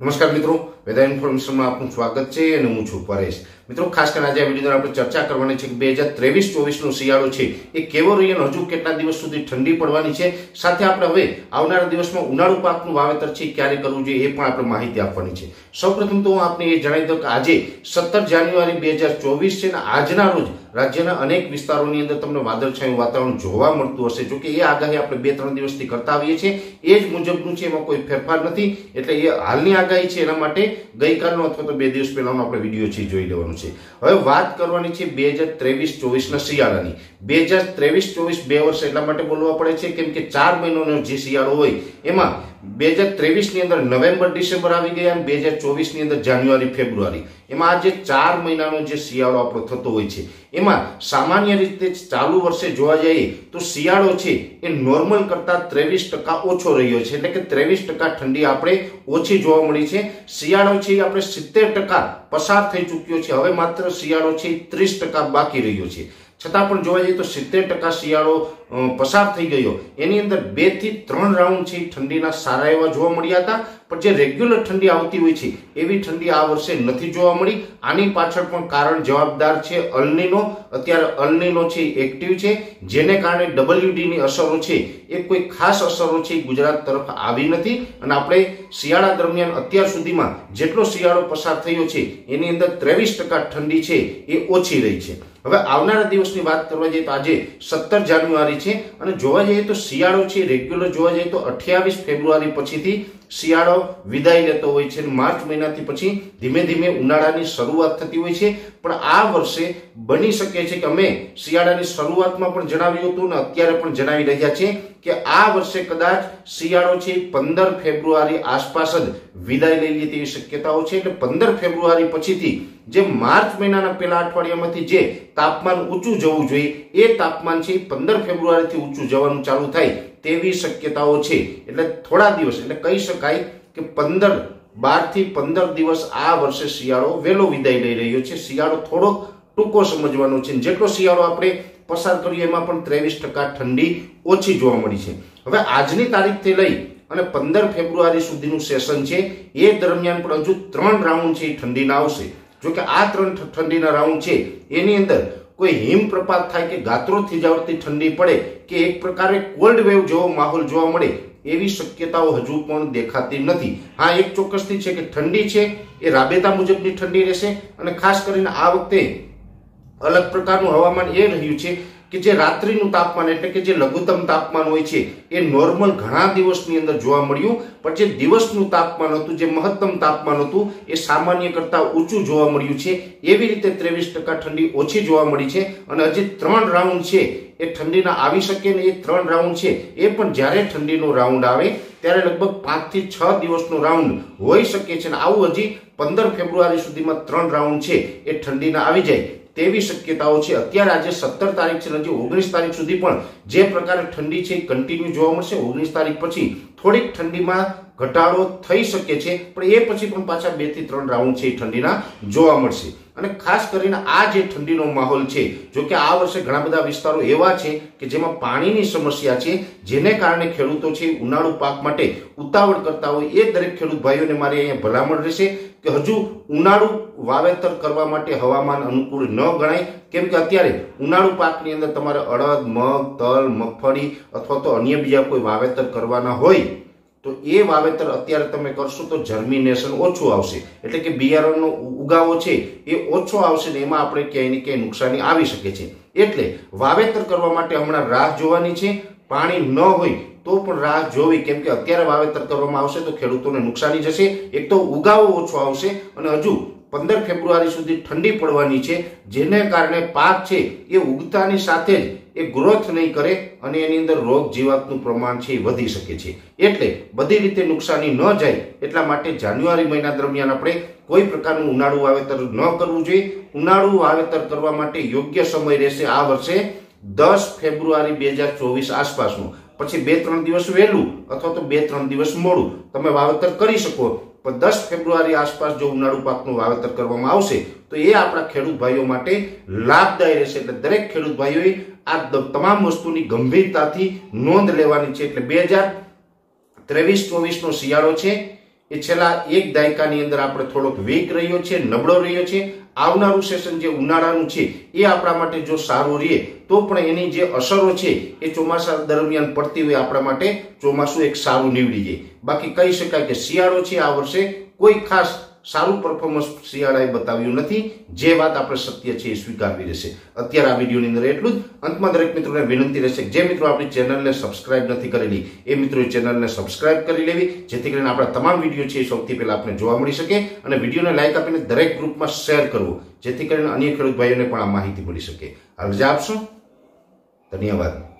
નમસ્કાર મિત્રો, વેધર ઇન્ફોર્મેશનમાં આપનું સ્વાગત છે અને હું છું પરેશ. મિત્રો, ખાસ કરીને આજે આ વીડિયો આપણે ચર્ચા કરવાની છે કે બે હજાર ત્રેવીસ, ચોવીસનો શિયાળો છે. એ કેવો રહી અને હજુ કેટલા દિવસ સુધી ઠંડી પડવાની છે? સાથે આપણે હવે આવનારા દિવસમાં ઉનાળુ પાકનું વાવેતર છે, ક્યારે કરવું જોઈએ એ પણ આપણે માહિતી આપવાની છે. સૌપ્રથમ તો હું આપને એ જણાવી દઉં કે આજે સત્તર જાન્યુઆરી બે હજાર ચોવીસ છે અને આજના રોજ રાજ્યના અનેક વિસ્તારોની અંદર તમને વાદળછાયું વાતાવરણ જોવા મળતું હશે. જો કે એ આગાહી આપણે બે ત્રણ દિવસથી કરતા આવીએ છીએ. એ જ મુજબનું છે, એમાં કોઈ ફેરફાર નથી. એટલે એ હાલની આગાહી છે એના માટે ગઈકાલનો અથવા તો બે દિવસ પહેલાનો આપણે વીડિયો છે જોઈ લેવાનો છે. હવે વાત કરવાની છે બે હજાર ત્રેવીસ ચોવીસના શિયાળાની. બે હજાર ત્રેવીસ ચોવીસ બે વર્ષ એટલા માટે બોલવા પડે છે કેમ કે ચાર મહિનાનો જે શિયાળો હોય એમાં બે હજાર ત્રેવીસની અંદર નવેમ્બર, ડિસેમ્બર આવી ગયા અને બે હજાર ચોવીસની અંદર જાન્યુઆરી, ફેબ્રુઆરી. એમાં આ જે ચાર મહિનાનો જે શિયાળો આપણો થતો હોય છે. એમાં સામાન્ય રીતે ચાલુ વર્ષે જોવા જઈએ તો શિયાળો છે એ નોર્મલ કરતા ત્રેવીસ ટકા ઓછો રહ્યો છે. એટલે કે ત્રેવીસ ટકા ઠંડી આપણે ઓછી જોવા મળી છે. શિયાળો છે એ આપણે સિત્તેર ટકા પસાર થઈ ચૂક્યો છે. હવે માત્ર શિયાળો છે એ ત્રીસ ટકા બાકી રહ્યો છે. છતાં પણ જોવા જઈએ તો સિત્તેર ટકા શિયાળો પસાર થઈ ગયો. એની અંદર બેથી ત્રણ રાઉન્ડ છે ઠંડીના સારા એવા જોવા મળ્યા હતા. પણ જે રેગ્યુલર ઠંડી આવતી હોય છે, એવી ઠંડી આ વર્ષે નથી જોવા મળી. આની પાછળ પણ કારણ જવાબદાર છે અલનીનો. અત્યારે અલનીનો છે એક્ટિવ છે. જેને કારણે ડબલ્યુડીની અસરો છે એ કોઈ ખાસ અસરો છે ગુજરાત તરફ આવી નથી. અને આપણે શિયાળા દરમિયાન અત્યાર સુધીમાં જેટલો શિયાળો પસાર થયો છે, એની અંદર ત્રેવીસ ટકા ઠંડી છે એ ઓછી રહી છે. હવે આવનારા દિવસની વાત કરવા જઈએ તો આજે સત્તર જાન્યુઆરી છે અને જોવા જઈએ તો શિયાળો છે, રેગ્યુલર જોવા જઈએ તો અઠ્યાવીસ ફેબ્રુઆરી પછીથી શિયાળો વિદાય લેતો હોય છે માર્ચ મહિનાથી પછી ધીમે ધીમે ઉનાળાની શરૂઆત થતી હોય છે. પણ આ વર્ષે બની શકે છે કે અમે શિયાળાની શરૂઆતમાં પણ જણાવ્યું હતું ને અત્યારે પણ જણાવી રહ્યા છીએ કે આ વર્ષે કદાચ શિયાળો છે પંદર ફેબ્રુઆરી આસપાસ જ વિદાય લઈ લે તેવી શક્યતાઓ છે. એટલે પંદર ફેબ્રુઆરી પછીથી જે માર્ચ મહિનાના પહેલા અઠવાડિયામાંથી જે તાપમાન ઊંચું જવું જોઈએ, એ તાપમાન છે પંદર ફેબ્રુઆરીથી ઊંચું જવાનું ચાલુ થાય તેવી શક્યતાઓ છે. એટલે થોડા દિવસ, એટલે કહી શકાય કે પંદર, બારથી પંદર દિવસ આ વર્ષે શિયાળો વહેલો વિદાય લઈ રહ્યો છે. શિયાળો થોડોક ટૂંકો સમજવાનો છે. જેટલો શિયાળો આપણે પસાર કરીએ, એમાં પણ ત્રેવીસ ટકા ઠંડી ઓછી જોવા મળી છે. હવે આજની તારીખથી લઈ અને પંદર ફેબ્રુઆરી સુધીનું સેશન છે, એ દરમિયાન પણ હજુ ત્રણ રાઉન્ડ છે એ ઠંડીના આવશે. જો કે આ ત્રણ ઠંડીના રાઉન્ડ છે, એની અંદર કોઈ હિમપ્રપાત થાય કે ગાત્રો થીજાવતી ઠંડી પડે કે એક પ્રકારે કોલ્ડ વેવ જેવો માહોલ જોવા મળે, એવી શક્યતાઓ હજુ પણ દેખાતી નથી. હા, એક ચોક્કસથી છે કે ઠંડી છે, એ રાબેતા મુજબની ઠંડી રહેશે અને ખાસ કરીને આ વખતે અલગ પ્રકારનું હવામાન એ રહ્યું છે કે જે રાત્રિનું તાપમાન એટલે કે જે લઘુત્તમ તાપમાન હોય છે, એ નોર્મલ ઘણા દિવસની અંદર જોવા મળ્યું. પણ જે દિવસનું તાપમાન હતું, જે મહત્તમ તાપમાન હતું, એ સામાન્ય કરતાં ઊંચું જોવા મળ્યું છે. એવી રીતે ત્રેવીસ ટકા ઠંડી ઓછી જોવા મળી છે અને હજી ત્રણ રાઉન્ડ છે, એ ઠંડીના આવી શકે ને એ ત્રણ રાઉન્ડ છે. એ પણ જ્યારે ઠંડીનો રાઉન્ડ આવે, ત્યારે લગભગ પાંચથી છ દિવસનો રાઉન્ડ હોઈ શકે છે અને આવું હજી પંદર ફેબ્રુઆરી સુધીમાં ત્રણ રાઉન્ડ છે, એ ઠંડીના આવી જાય. તેવી શક્યતાઓ છે. અત્યારે આજે સત્તર તારીખ છે હજી ઓગણીસ તારીખ સુધી પણ જે પ્રકારે ઠંડી છે કન્ટિન્યુ જોવા મળશે. ઓગણીસ તારીખ પછી થોડીક ઠંડીમાં ઘટાડો થઈ શકે છે. પણ એ પછી પણ પાછા બેથી ત્રણ રાઉન્ડ છે એ ઠંડીના જોવા મળશે. અને ખાસ કરીને આ જે ઠંડીનો માહોલ છે, જો કે આ વર્ષે ઘણા બધા વિસ્તારો એવા છે કે જેમાં પાણીની સમસ્યા છે, જેને કારણે ખેડૂતો છે ઉનાળુ પાક માટે ઉતાવળ કરતા હોય. એ દરેક ખેડૂત ભાઈઓને મારી અહીંયા ભલામણ રહેશે કે હજુ ઉનાળુ વાવેતર કરવા માટે હવામાન અનુકૂળ ન ગણાય, કેમ કે અત્યારે ઉનાળુ પાકની અંદર તમારે અડદ, મગ, તલ, મગફળી અથવા તો અન્ય બીજા કોઈ વાવેતર કરવાના હોય, તો એ વાવેતર અત્યારે તમે કરશો તો જર્મિનેશન ઓછું આવશે. એટલે કે બિયારણનો ઉગાવો છે એ ઓછો આવશે ને એમાં આપણે ક્યાંય ને ક્યાંય નુકસાની આવી શકે છે. એટલે વાવેતર કરવા માટે હમણાં રાહ જોવાની છે. પાણી ન હોય તો પણ રાહ જોવી, કેમ કે અત્યારે વાવેતર કરવામાં આવશે તો ખેડૂતોને નુકસાની જશે. એક તો ઉગાવો ઓછો આવશે અને હજુ પંદર ફેબ્રુઆરી સુધી ઠંડી પડવાની છે, જેને કારણે પાક છે એ ઉગતાની સાથે જ એ ગ્રોથ નહીં કરે અને એની અંદર રોગ જીવાતનું પ્રમાણ છે એ વધી શકે છે. એટલે બધી રીતે નુકસાની ન જાય એટલા માટે જાન્યુઆરી મહિના દરમિયાન આપણે કોઈ પ્રકારનું ઉનાળુ વાવેતર ન કરવું જોઈએ. ઉનાળુ વાવેતર કરવા માટે યોગ્ય સમય રહેશે આ વર્ષે દસ ફેબ્રુઆરી બે હજાર ચોવીસ આસપાસનું. પછી બે ત્રણ દિવસ વહેલું અથવા તો બે ત્રણ દિવસ મોડું. તમે વાવેતર કરી શકો. પણ દસ ફેબ્રુઆરી આસપાસ જો ઉનાળુ પાકનું વાવેતર કરવામાં આવશે, તો એ આપણા ખેડૂત ભાઈઓ માટે લાભદાયી રહેશે. એટલે દરેક ખેડૂત ભાઈઓએ આ તમામ વસ્તુની ગંભીરતાથી નોંધ લેવાની છે. એટલે બે હજાર ત્રેવીસ ચોવીસનો શિયાળો છે. એ છેલ્લા એક દાયકાની અંદર આપણે થોડોક વીક રહ્યો છે, નબળો રહ્યો છે. આવનારું સેશન જે ઉનાળાનું છે, એ આપણા માટે જો સારું રહે તો પણ એની જે અસરો છે, એ ચોમાસા દરમિયાન પડતી હોય આપણા માટે ચોમાસું એક સારું નીવડી જાય. બાકી કહી શકાય કે શિયાળો છે આ વર્ષે કોઈ ખાસ સારું પરફોર્મન્સ શિયાળાએ બતાવ્યું નથી. જે વાત આપણે સત્ય છે એ સ્વીકારવી રહેશે. અત્યારે આ વિડીયોની અંદર એટલું જ. અંતમાં દરેક મિત્રોને વિનંતી રહેશે જે મિત્રો આપણી ચેનલને સબસ્ક્રાઇબ નથી કરેલી, એ મિત્રો ચેનલને સબસ્ક્રાઇબ કરી લેવી, જેથી કરીને આપણા તમામ વીડિયો છે એ સૌથી પહેલાં આપને જોવા મળી શકે અને વિડીયોને લાઇક આપીને દરેક ગ્રુપમાં શેર કરવું, જેથી કરીને અન્ય ખેડૂત ભાઈઓને પણ આ માહિતી મળી શકે. રજા આપશો ધન્યવાદ.